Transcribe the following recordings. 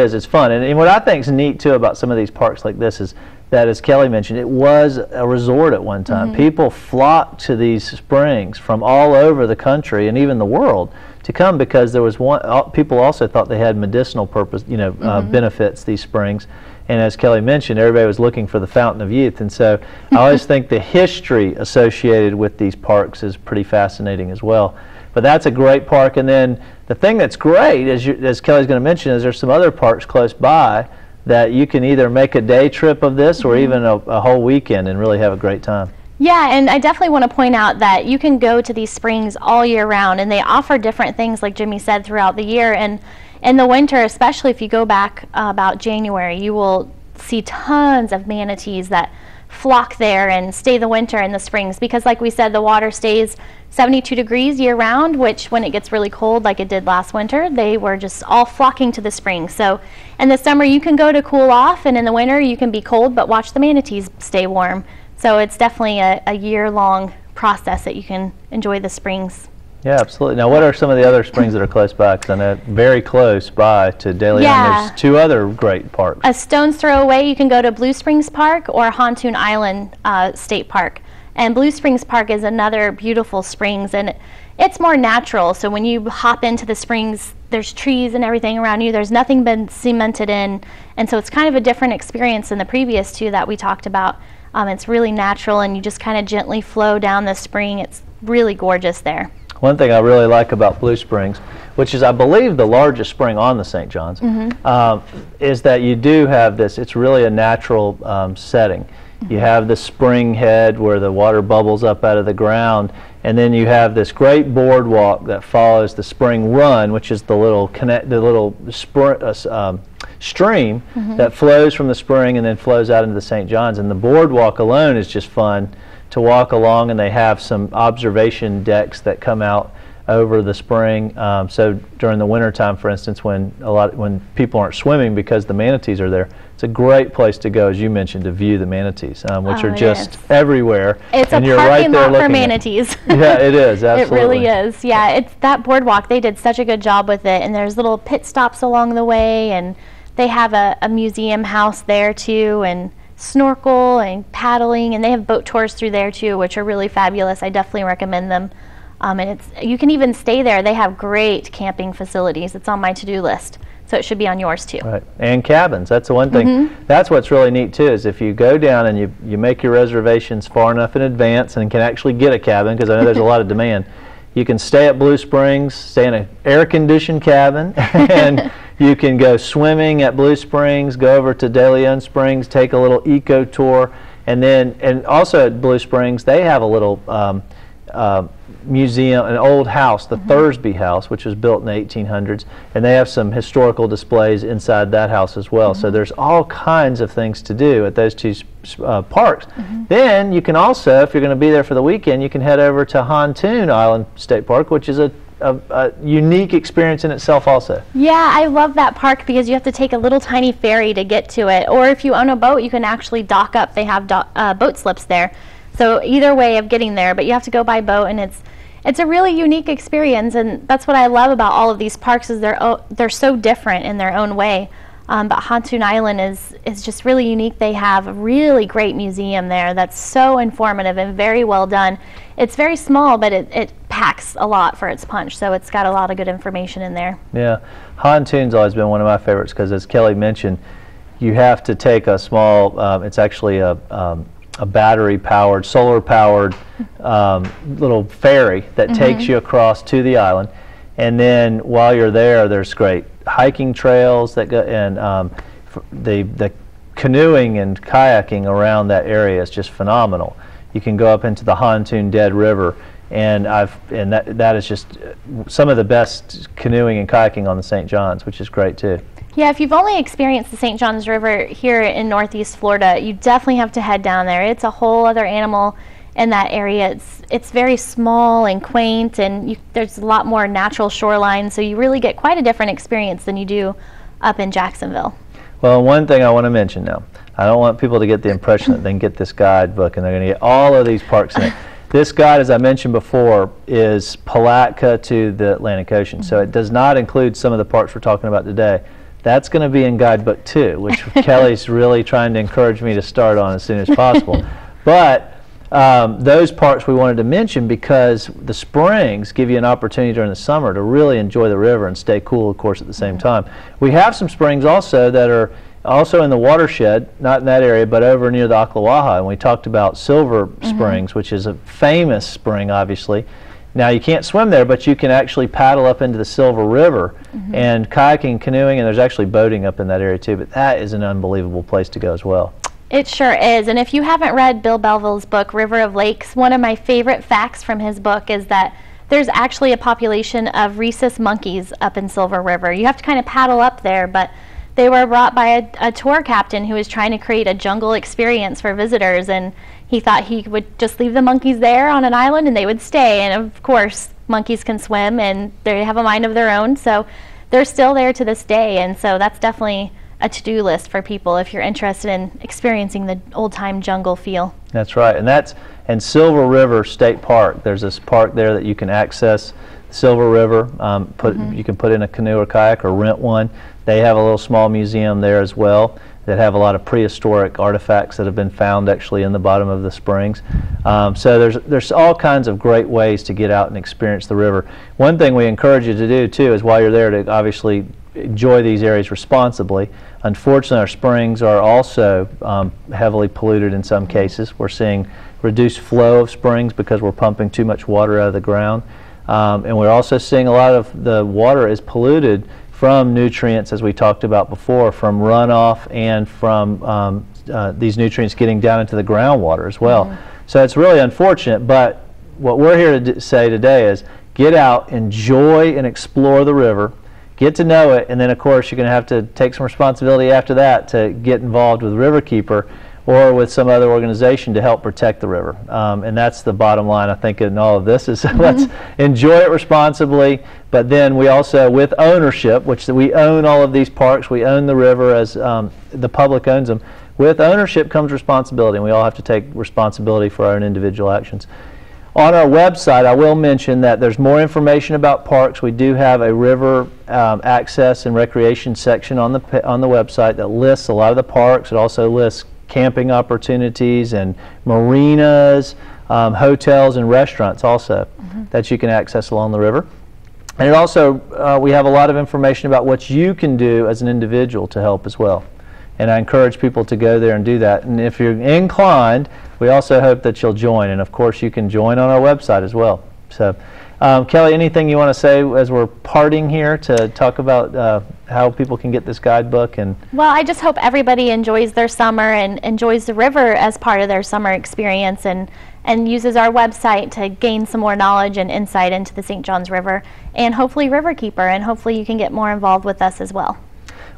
is. It's fun. And, and what I think is neat too about some of these parks like this is that, as Kelly mentioned, it was a resort at one time. Mm-hmm. People flocked to these springs from all over the country and even the world to come because there was one. al- People also thought they had medicinal purpose, you know, uh, mm-hmm. benefits. These springs. And as Kelly mentioned, everybody was looking for the fountain of youth. And so I always think the history associated with these parks is pretty fascinating as well. But that's a great park. And then the thing that's great, as, you, as Kelly's going to mention, is there's some other parks close by that you can either make a day trip of this or even a, a whole weekend and really have a great time. Yeah, and I definitely want to point out that you can go to these springs all year round, and they offer different things, like Jimmy said, throughout the year. And in the winter, especially if you go back uh, about January, you will see tons of manatees that flock there and stay the winter in the springs because, like we said, the water stays 72 degrees year round, which when it gets really cold, like it did last winter, they were just all flocking to the springs. So in the summer, you can go to cool off, and in the winter, you can be cold but watch the manatees stay warm. So it's definitely a, a year-long process that you can enjoy the springs. Yeah, absolutely. Now, what are some of the other springs that are close by? Because I know very close by to De Leon, Yeah. there's two other great parks. A stone's throw away, you can go to Blue Springs Park or Hontoon Island uh, State Park. And Blue Springs Park is another beautiful springs, and it's more natural. So when you hop into the springs, there's trees and everything around you. There's nothing been cemented in, and so it's kind of a different experience than the previous two that we talked about. Um, it's really natural, and you just kind of gently flow down the spring. It's really gorgeous there. One thing I really like about Blue Springs, which is, I believe, the largest spring on the St. Johns, um, is that you do have this, it's really a natural um, setting. You have the spring head where the water bubbles up out of the ground, and then you have this great boardwalk that follows the spring run, which is the little connect, the little spr- uh, um, stream that flows from the spring and then flows out into the St. Johns. And the boardwalk alone is just fun to walk along, and they have some observation decks that come out over the spring. Um, so during the wintertime, for instance, when a lot when people aren't swimming because the manatees are there, it's a great place to go, as you mentioned, to view the manatees, um, which Oh, are just is. everywhere. It's and a you're right parking there lot for manatees. Yeah, it is Absolutely. It really is. Yeah, it's that boardwalk. They did such a good job with it, and there's little pit stops along the way, and they have a, a museum house there too, and snorkel and paddling, and they have boat tours through there too, which are really fabulous. I definitely recommend them. Um, and it's you can even stay there. They have great camping facilities. It's on my to-do list, so it should be on yours too. Right, and cabins. That's the one thing. Mm-hmm. That's what's really neat too. Is if you go down and you you make your reservations far enough in advance and can actually get a cabin because I know there's a lot of demand. You can stay at Blue Springs, stay in an air-conditioned cabin, and you can go swimming at Blue Springs. Go over to De Leon Springs, take a little eco tour, and then and also at Blue Springs they have a little. Um, uh, museum, an old house, the Thursby House, which was built in the 1800s, and they have some historical displays inside that house as well. So there's all kinds of things to do at those two uh, parks. Then you can also, if you're going to be there for the weekend, you can head over to Hontoon Island State Park, which is a, a, a unique experience in itself also. Yeah, I love that park because you have to take a little tiny ferry to get to it. Or if you own a boat, you can actually dock up. They have uh, boat slips there. So either way of getting there, but you have to go by boat, and it's it's a really unique experience. And that's what I love about all of these parks is they're they're so different in their own way. Um, but Hontoon Island is is just really unique. They have a really great museum there that's so informative and very well done. It's very small, but it, it packs a lot for its punch. So it's got a lot of good information in there. Yeah, Hontoon's always been one of my favorites because, as Kelly mentioned, you have to take a small. Um, it's actually a um, a battery-powered, solar-powered um, little ferry that takes you across to the island, and then while you're there, there's great hiking trails that go and um, the the canoeing and kayaking around that area is just phenomenal. You can go up into the Hontoon Dead River, and I've and that that is just uh, some of the best canoeing and kayaking on the St. Johns, which is great too. Yeah, if you've only experienced the St. Johns River here in Northeast Florida, you definitely have to head down there. It's a whole other animal in that area. It's it's very small and quaint, and you, there's a lot more natural shoreline, so you really get quite a different experience than you do up in Jacksonville. Well, one thing I want to mention now, I don't want people to get the impression that they can get this guidebook and they're going to get all of these parks in it. This guide, as I mentioned before, is Palatka to the Atlantic Ocean, so it mm-hmm. does not include some of the parks we're talking about today. That's going to be in guidebook two, which Kelly's really trying to encourage me to start on as soon as possible. but um, those parks we wanted to mention because the springs give you an opportunity during the summer to really enjoy the river and stay cool, of course, at the same time. We have some springs also that are also in the watershed, not in that area, but over near the Ocklawaha. And we talked about Silver Springs, which is a famous spring, obviously. Now, you can't swim there, but you can actually paddle up into the Silver River and kayaking, canoeing, and there's actually boating up in that area too. But that is an unbelievable place to go as well. It sure is. And if you haven't read Bill Belleville's book, River of Lakes, one of my favorite facts from his book is that there's actually a population of rhesus monkeys up in Silver River. You have to kind of paddle up there, but they were brought by a, a tour captain who was trying to create a jungle experience for visitors. And he thought he would just leave the monkeys there on an island and they would stay. And of course, monkeys can swim and they have a mind of their own. So they're still there to this day. And so that's definitely a to-do list for people if you're interested in experiencing the old-time jungle feel. That's right, and that's and Silver River State Park. There's this park there that you can access Silver River. Um, put you can put in a canoe or kayak or rent one. They have a little small museum there as well that have a lot of prehistoric artifacts that have been found actually in the bottom of the springs. Um, so there's there's all kinds of great ways to get out and experience the river. One thing we encourage you to do too is while you're there to obviously enjoy these areas responsibly. Unfortunately, our springs are also um, heavily polluted in some cases. We're seeing reduced flow of springs because we're pumping too much water out of the ground. Um, and we're also seeing a lot of the water is polluted from nutrients, as we talked about before, from runoff and from um, uh, these nutrients getting down into the groundwater as well. So it's really unfortunate, but what we're here to d- say today is get out, enjoy and explore the river, get to know it, and then of course you're going to have to take some responsibility after that to get involved with Riverkeeper or with some other organization to help protect the river. Um, and that's the bottom line, I think, in all of this is let's enjoy it responsibly, but then we also, with ownership, which we own all of these parks, we own the river as um, the public owns them. With ownership comes responsibility, and we all have to take responsibility for our own individual actions. On our website, I will mention that there's more information about parks. We do have a river um, access and recreation section on the on the website that lists a lot of the parks. It also lists camping opportunities and marinas, um, hotels, and restaurants also that you can access along the river. And it also, uh, we have a lot of information about what you can do as an individual to help as well. And I encourage people to go there and do that. And if you're inclined, we also hope that you'll join. And of course, you can join on our website as well. So, um, Kelly, anything you want to say as we're parting here to talk about uh, how people can get this guidebook and Well, I just hope everybody enjoys their summer and enjoys the river as part of their summer experience and, and uses our website to gain some more knowledge and insight into the St. Johns River and hopefully Riverkeeper and hopefully you can get more involved with us as well.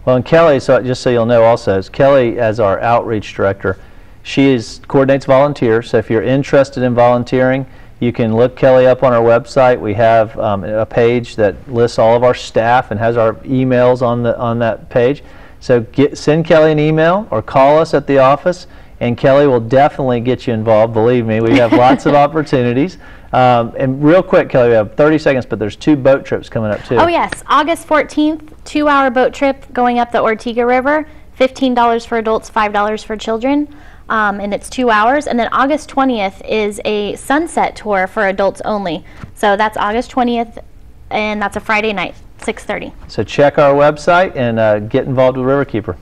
Well, and Kelly, so just so you'll know also, is Kelly, as our outreach director, she is, coordinates volunteers. So if you're interested in volunteering, you can look Kelly up on our website. We have um, a page that lists all of our staff and has our emails on the on that page. So get, send Kelly an email or call us at the office, and Kelly will definitely get you involved. Believe me, we have lots of opportunities. Um, and real quick, Kelly, we have 30 seconds, but there's two boat trips coming up too. Oh yes, August 14th, two-hour boat trip going up the Ortega River, $15 for adults, $5 for children, um, and it's two hours. And then August 20th is a sunset tour for adults only. So that's August 20th, and that's a Friday night, 6:30. So check our website and uh, get involved with Riverkeeper.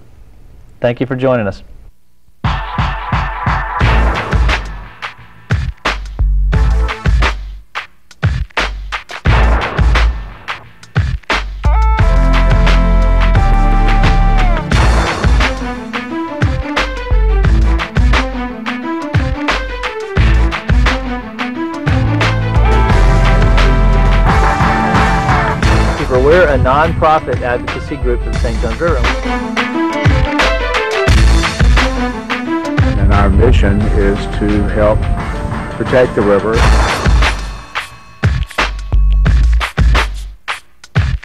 Thank you for joining us. We're a nonprofit advocacy group the St. Johns River. And our mission is to help protect the river